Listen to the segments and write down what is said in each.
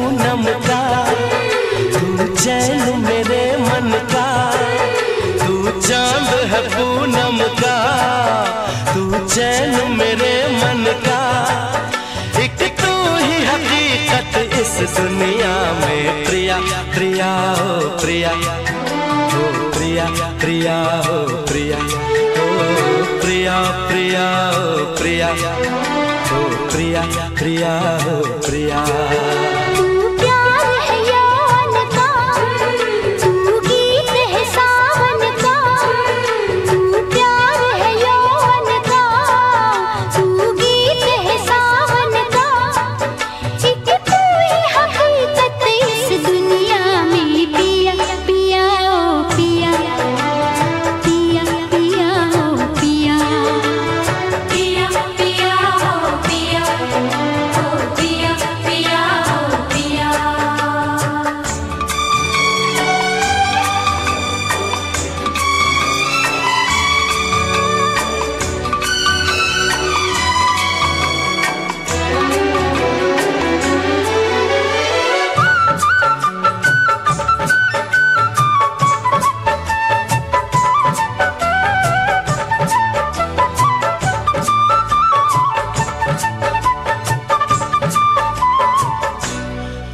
पूनम का तू चैन मेरे मन का तू चाँद है पूनम का। तू चैन मेरे मन का एक तू ही हकीकत इस दुनिया में। प्रिया प्रिया हो प्रिया। हो प्रिया प्रिया हो प्रिया। हो प्रिया प्रिया हो प्रिया। हो प्रिया प्रिया हो प्रिया।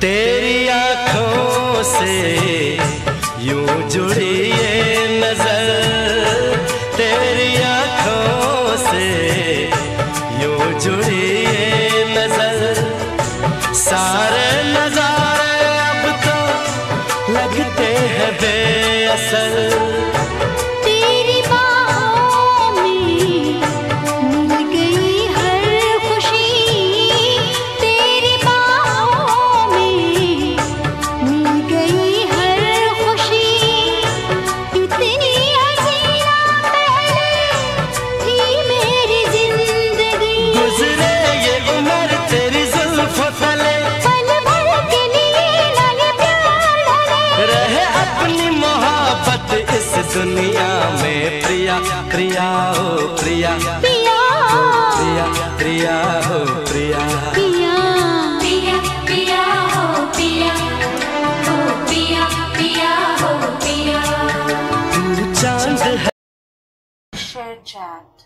तेरी आँखों से यूँ जुड़ी में प्रिया प्रिया हो प्रिया। प्रिया। प्रिया हो प्रिया। हो पिया हो पिया पिया हो पिया तू चाँद है। Share chat.